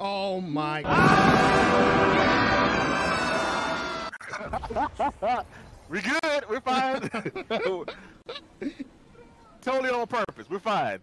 Oh my. we good. We're fine. totally on purpose. We're fine.